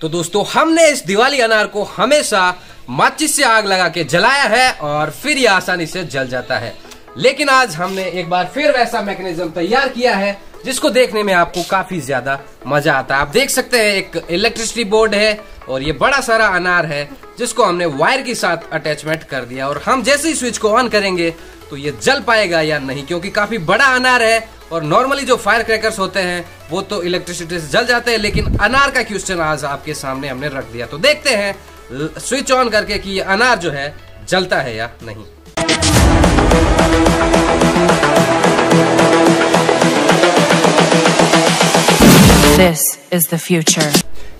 तो दोस्तों, हमने इस दिवाली अनार को हमेशा माचिस से आग लगा के जलाया है और फिर ये आसानी से जल जाता है। लेकिन आज हमने एक बार फिर वैसा मैकेनिज्म तैयार किया है जिसको देखने में आपको काफ़ी ज़्यादा मज़ा आता है। आप देख सकते हैं, एक इलेक्ट्रिसिटी बोर्ड है और ये बड़ा सारा अनार है, जिसको हमने वायर के साथ अटैचमेंट कर दिया। और हम जैसे ही स्विच को ऑन करेंगे तो ये जल पाएगा या नहीं? क्योंकि काफ़ी बड़ा अनार है और नॉर्मली जो फायर क्रैकर्स होते हैं, वो तो इलेक्ट्रिसिटी से जल जाते हैं, लेकिन अनार का क्वेश्चन आज आपके सामने हमने रख दिया। तो देखते हैं स्विच ऑन करके कि ये अनार जो है, जलता है या नहीं। This is the future.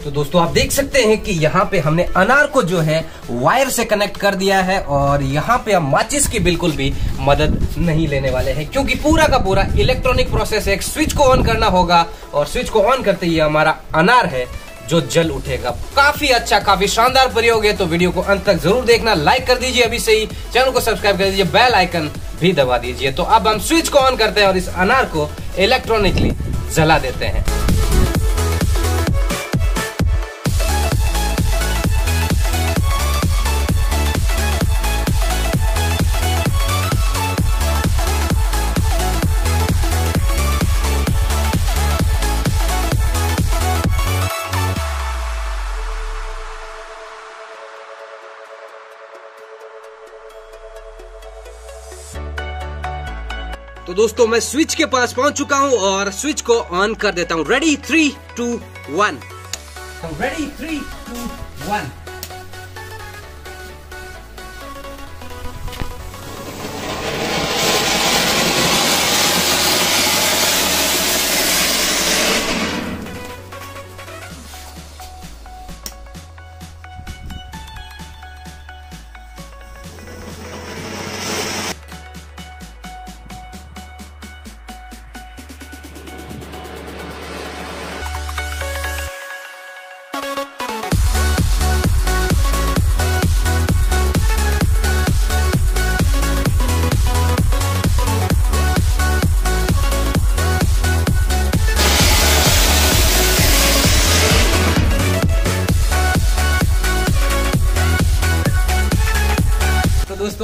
तो दोस्तों, आप देख सकते हैं कि यहाँ पे हमने अनार को जो है वायर से कनेक्ट कर दिया है और यहाँ पे हम माचिस की बिल्कुल भी मदद नहीं लेने वाले हैं, क्योंकि पूरा का पूरा इलेक्ट्रॉनिक प्रोसेस एक स्विच को ऑन करना होगा और स्विच को ऑन करते ही हमारा अनार है जो जल उठेगा। काफ़ी अच्छा काफ़ी शानदार प्रयोग है तो वीडियो को अंत तक ज़रूर देखना। लाइक कर दीजिए अभी से ही। चैनल को सब्सक्राइब कर दीजिए बेल आइकन भी दबा दीजिए। तो अब हम स्विच को ऑन करते हैं और इस अनार को इलेक्ट्रॉनिकली जला देते हैं। तो दोस्तों, मैं स्विच के पास पहुँच चुका हूँ और स्विच को ऑन कर देता हूँ। Ready three two one ready three two one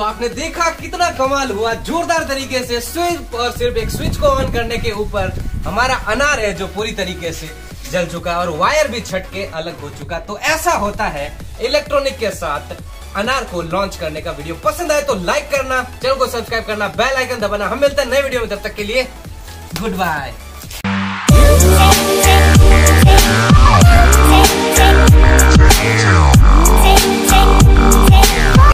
आपने देखा कितना कमाल हुआ, जोरदार तरीके से सिर्फ़ और सिर्फ़ एक स्विच को ऑन करने के ऊपर हमारा अनार है जो पूरी तरीके से जल चुका और वायर भी छट के अलग हो चुका। तो ऐसा होता है इलेक्ट्रॉनिक के साथ अनार को लॉन्च करने का वीडियो पसंद आए तो लाइक करना चैनल को सब्सक्राइब करना बेल आइकन दबाना। हम मिलते हैं नए वीडियो में, तब तक के लिए गुड बाय